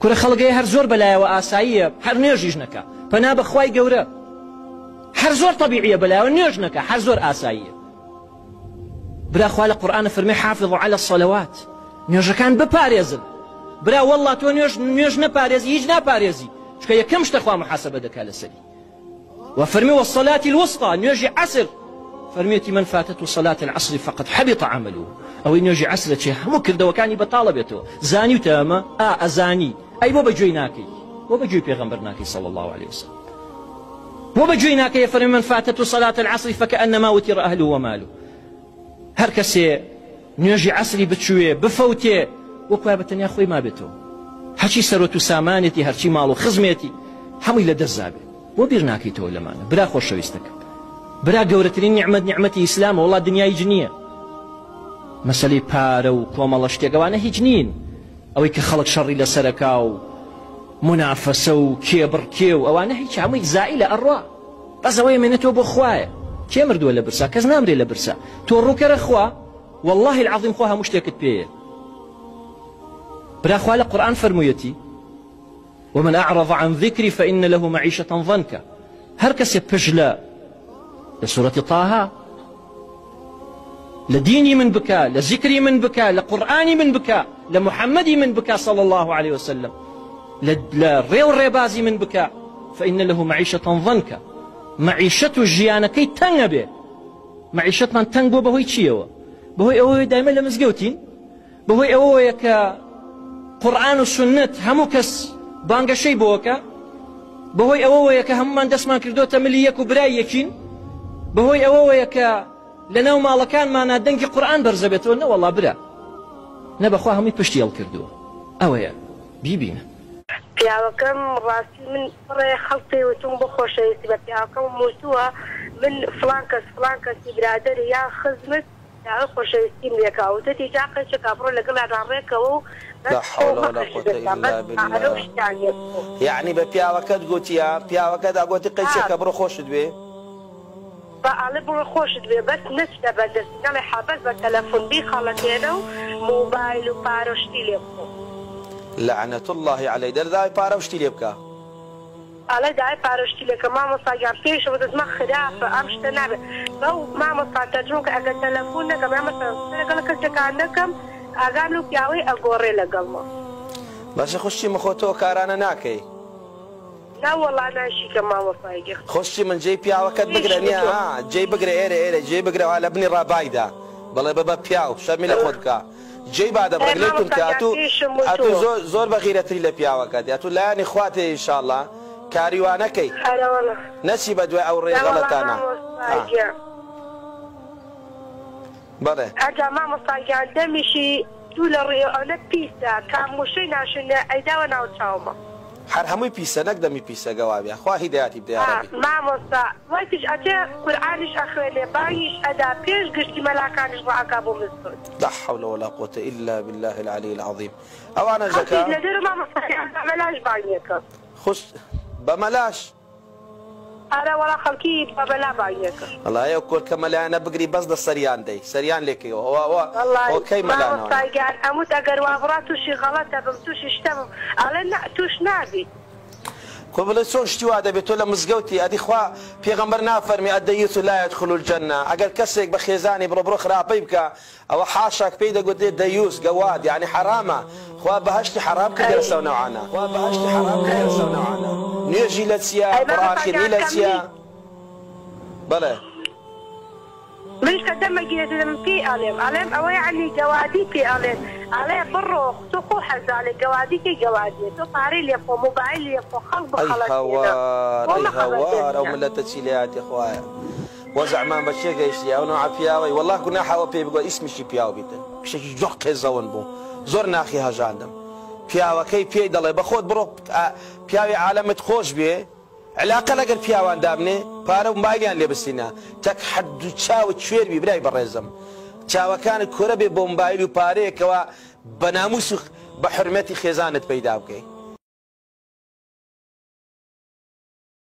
کورە خەڵگەی هەر زۆر بەلایەوە ئاساییە هەر نوێژیش نەکە پەنا بەخوای گەورە هەر زۆر طبیعیە بەلایەوە نوێژ نەکە هەر زۆر ئاساییە براخوا لە قورآانە فەرمی حافظ على الصلوات نوێژەکان بپارێزن برا والله تۆ نوێژ نوێژ نەپارێزی هیچ ناپارێزی چکە یەکەم شتەخوا محاسبە دەکا لەسەری وفرمي والصلاة الوسطى نيجي عسر فرميتي من فاتته صلاة العصر فقد حبط عمله أو نيجي عسر شيء همو كردو وكاني بطالبته زاني وتاما آه أزاني أي بو بجوي ناكي بو بجوي بيغمبر ناكي صلى الله عليه وسلم. بو بجوي ناكي يفرمي من فاتته صلاة العصر فكأنما وتر أهله وماله. هر کەسێ نوێژی عسری بچوێ بفەوتێ وەکوای بەتەنیا ما بێتەوە هەچی سەرۆت و سامانێتی هەرچی ماڵ و خزمێتی هەمووی لە دەستزابێت بۆ بیر ناکەیتەوە لەمانە برا خۆشەویستەکە برا گەورەترین نیعممەد نیعممەتی ئیسلام وڵات دنیای جنیە مەسلی پارە و کۆمەڵە شتێکەوانە کە خەڵک شەڕی لە سەرکا و منافەسە و کێبڕ کێ و ئەوانە هیچ هەمووی زایی لە ئەڕوا بەس ئەوەی منێتەوە بۆ لە برسا؟ کەس نامرێ لە برسا. تۆ ڕووکەرە خوا والله العظیم خوا هەموو شتێکت پێیە براخوا قورآن فەرموویەتی ومن أعرض عن ذكري فإن له معيشة ضنكا. هركس يبجلا لسورة طه. لديني من بكاء لذكري من بكاء لقرآني من بكاء لمحمدي من بكاء صلى الله عليه وسلم. لريو الريبازي من بكاء. فإن له معيشة ضنكا. معيشة جيانكي تنبه معيشة من تنبو بهوي تشيوا بهوي أوي دائما لمزقوتين. بهوي أوي كا قرآن والسنة همو كس بانگەشەی بۆکە بەهۆی ئەوەیە کە هەمومان دەستمان کردوتە ملی یەک و برای یەکین بەهۆی ئەوەیە کە لە ناو ماڵەکانمانە دەنگی قورآان بەرزەبێتەوە نەوەڵا نە بەخوا هەمووی پشتیڵ کردووە. ئەوەیە بیبینە. پیاوەکەم ڕاستی من ڕێ خەڵکی وتم بۆ خۆشەویستی بە پیاوەکەم موتووە. من فلان کەس فلان کەسی برادر یا خزمت خۆشەویستیم لێکاوتەتی جاقە چکبڕۆ لەگەڵ ڕێکەوە. و یعنی بە پیاوەکەت گوتیە پیاوەکەدا گوتی قەچێکە بڕۆ خۆشت بێ؟ بە ئاە بڕ خۆشت بێ. بەس نچتە بەدەست. نەڵێ حابەت بە تەلەفۆن. بی خەڵەتێنە و موبایل و پارۆشتی لێ بکۆ. لەعنەت اللهی عليهەی دەردای پارەشتی لێ بکە. ئاە دای پارشتی لەکە مامەساگەم پێشەوە دەزمە خراپە. ئەم شتە نابێت. بەو مامەساتەجوونکە ئەگە تەلەفۆن نەکەم مامەسەگەڵ کەسەکان نەکەم ئاگان و پیاوەی ئەگۆڕێ لەگەڵمە باشە خوشتی مەخۆ تۆ کارانە ناکەی. خۆشتی من جێی پیاوەکەت بگرە نیە جێی بگرە ئێرە ئێرە جێ بگرەوە لە بنی ڕابایدا. بەڵێ بەبە پیاو شەرمی لە خۆت بکە جێی بادە بەگلێتون کاتو زۆر بەغیرەتری لە پیاوەکەت. یاتو لایانی خواتێ ئینشاءڵە کاریوانەکەی. نەچی بە دوای ئەو ڕێغەڵەتانە بەڵێ. ئەجا مامۆستاگیان دەمیشی دوو لە ڕێئەنە پیسە کاموشەی ناشنە ئەیداوە ناو چاومە هەر هەمووی پیسە نەک دەمی پیسەگەواوی خوا هیداەتی بدەیان مامۆستا وایتیش ئەتێ قورآانیش ئەخوێنێ بانیش ئەدا پێش گشتی مەلاکانیش ڕاکا بۆ مستون لا حول ولا قوة إلا بالله العلي العظيم أوانا زكاة لدير مامۆستایان بەمەلاش بانیەکە خوش بەمەلاش ئارە وڵا خەڵکی بەبەلا باەکە ئەڵایە کۆرکە مەلایەنە بگری بەس دە سەریان دەی سەریان لێکەوەکەی مەلایگەان ئەموت ئەگەر وابڕات تووشی غەڵەتە بم تووشی شتەم ئەڵێ توش نابی کۆ بڵێ چۆن شتی وا دەبێت تۆ لە مزگەوتی ئەدی خوا و لایەت خلول جەنە ئەگەر کەسێک بە خێزانی بڕۆ بڕۆ خراپەی بکە ئەوە حاشاک پێی دەگوتێت دەیوس گەواد یعنی حرامە خوا بەهشتی حرام دەرسە نەوانە خوا بەهشتی حرام دەرسە نەوانە نوێژی لە چیە بڕاخیری لە چیە بەڵێ منش کە دەمەگیرێت من پێی ئاڵێم ئەڵێم ئەوە عنی گەوادی پێ ئەڵێن ئەڵێ بڕۆ تۆ خۆ حەزانێ گەوادی کەی گەوادیە تۆ پارەی لێ خۆ موبایل لێ خۆ خەڵ هەوار ئەو ملەتە چی لێاتی خوایە وەزعمان بە چێ گەیشتی ئەو نوع پیاوەی وەڵا گونا حەوە پێی بگۆ ئیسمیشی پیاو بیتن شتێکی جۆق قێزەون بوو زۆر ناخی هەژاندم پیاوەکەی پێی دەڵێ بە خۆت بڕۆ. پیاوی عالمت خۆش بێ. علاقە لەگەر پیاوان دابنێ پارە و مایلیان لێ بستینە تەک حەد و چاوە کوێربی برای بەڕێزم. چاوەکانت کورە بێ بۆ مبایل و پارەیەکەوە بە ناموس بە حرمەتی خێزانت پەیدا بکەیت